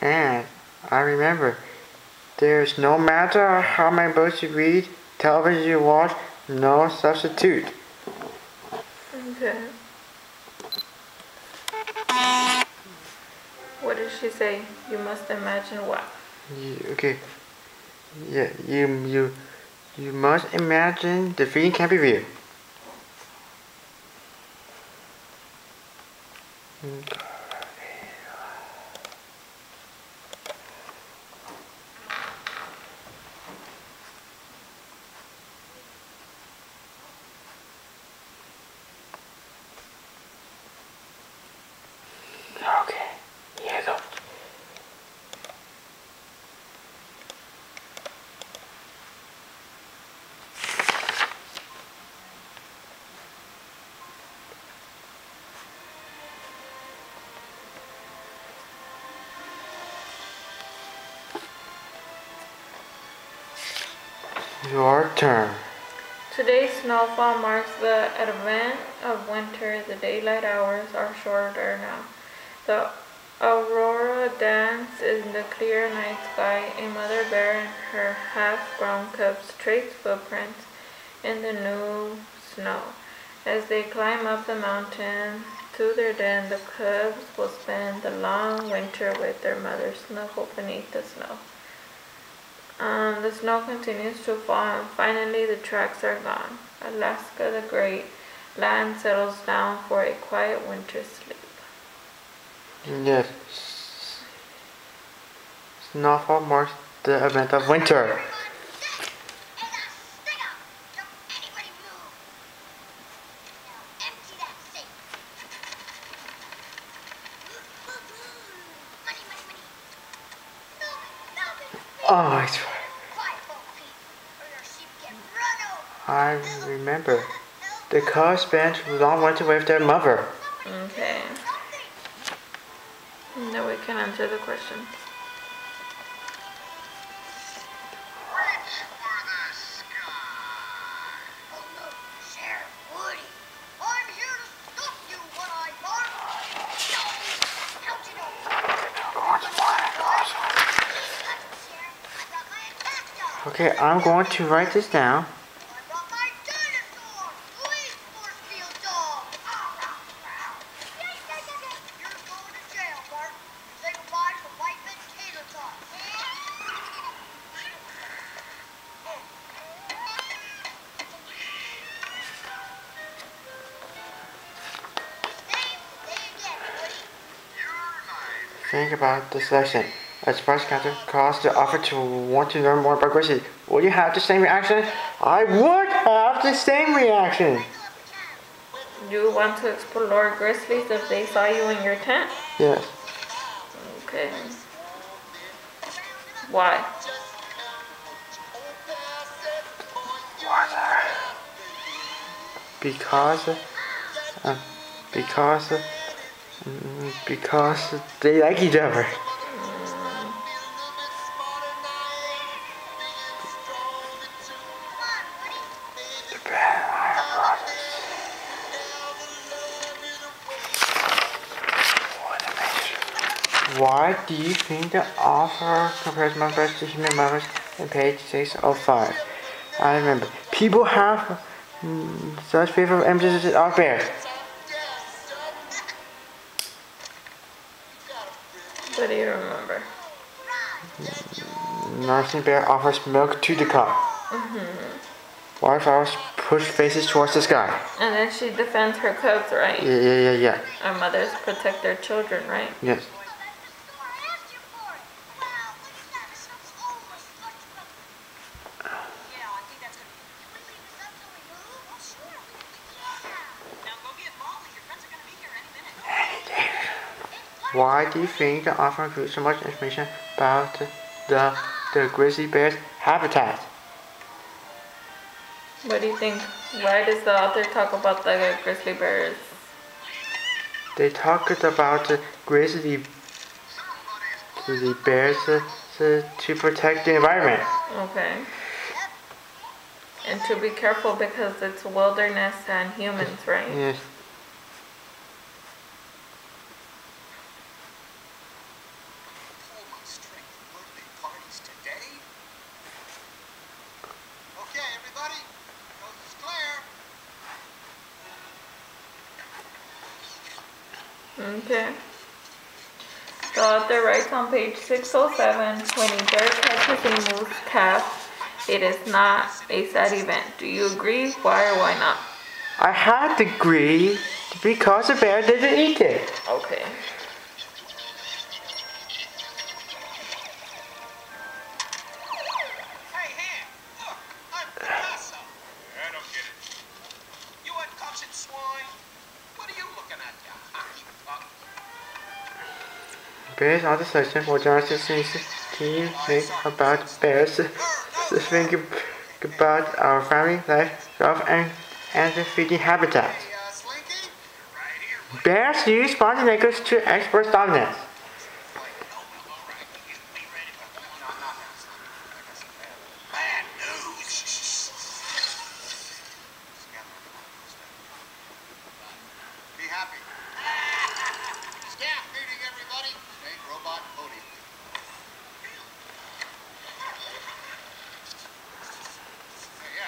And I remember, there's no matter how many books you read, television you watch, no substitute. Okay. What did she say? You must imagine what? You, okay. Yeah, you you you must imagine the feeling can be real. Your turn. Today's snowfall marks the advent of winter. The daylight hours are shorter now. The aurora dances in the clear night sky. A mother bear and her half-grown cubs trace footprints in the new snow. As they climb up the mountain to their den, the cubs will spend the long winter with their mother snuggled beneath the snow. Um, the snow continues to fall, and finally the tracks are gone. Alaska the Great land settles down for a quiet winter sleep. Yes. Snowfall marks the event of winter. Oh, I remember. The cubs spent long winter with their mother. Okay. Now we can answer the question. Okay, I'm going to write this down. Think about this lesson. As price counter caused the offer to want to learn more about Gracie. Would you have the same reaction? I would have the same reaction. You want to explore grizzlies if they saw you in your tent? Yes. Okay. Why? Because, uh, because, uh, mm, because they like each other. Why do you think the author compares mothers to human mothers in page 605? I remember. People have mm, such favorite emphasis of bears. What do you remember? Nursing bear offers milk to the cub. Wildflowers push faces towards the sky. And then she defends her cubs, right? Yeah, yeah, yeah, yeah. Our mothers protect their children, right? Yes. Why do you think the author includes so much information about the the grizzly bear's habitat? What do you think? Why does the author talk about the grizzly bears? They talked about the grizzly grizzly bears uh, uh, to protect the environment. Okay. And to be careful because it's wilderness and humans, right? Yes. Okay. The author writes on page 607 when a bear catches a moose calf, it is not a sad event. Do you agree? Why or why not? I have to agree because the bear didn't eat it. Okay. various other session for justice in his team about bears. The about our family life, love, and, and the feeding habitat. Uh, bears use body language to express dominance.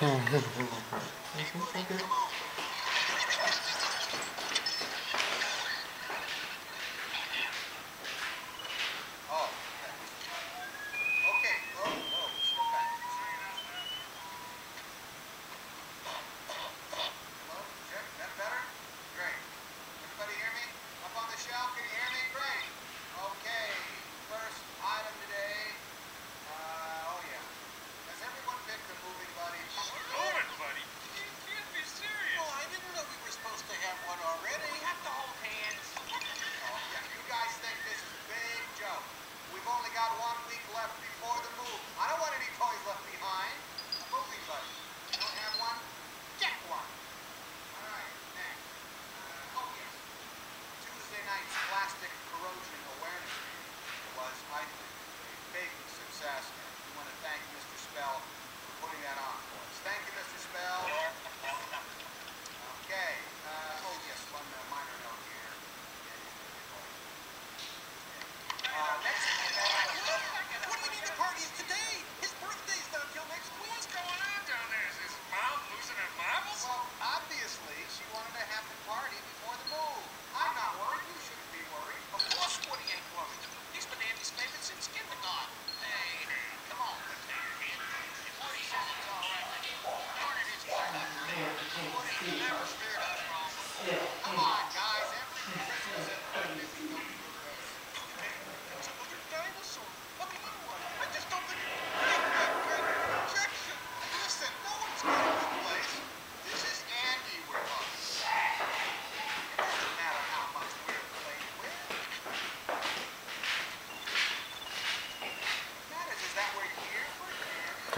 Mm-hmm.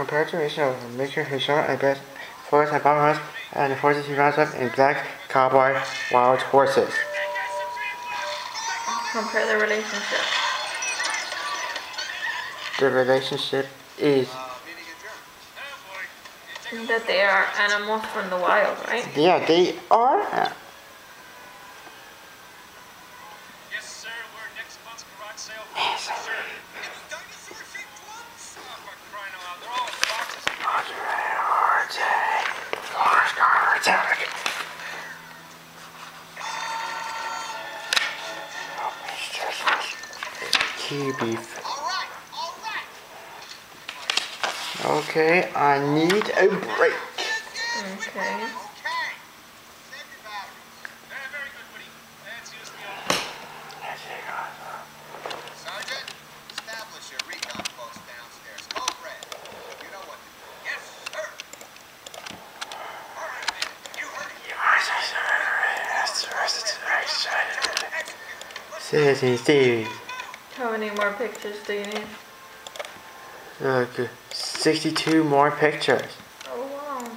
Compared to each of Mr. Hisham and best forest and brown horses and the horses he rounds up in black cowboy wild horses. Compare the relationship. The relationship is that they are animals from the wild, right? Yeah, they are eric Key beef. Okay, I need a break. Okay. Sesame series. How many more pictures do you need? Look, uh, 62 more pictures. Oh wow.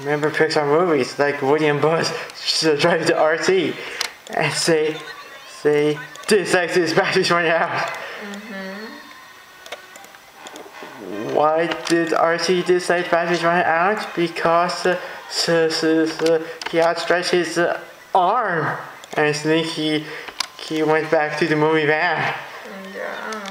Remember Pixar movies like Woody and Buzz should drive to RT and say, say, this exit is batteries running out. Why did RT decide batteries running out? Because uh, he outstretched his uh, arm and he, he went back to the movie van. Yeah.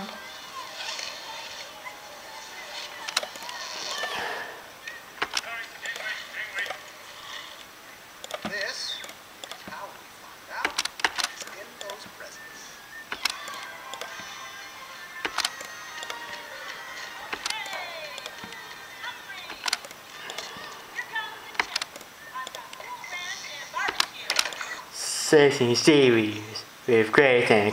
Sesame series with great and